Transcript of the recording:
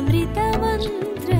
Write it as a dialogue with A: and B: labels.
A: अमृतमन्त्र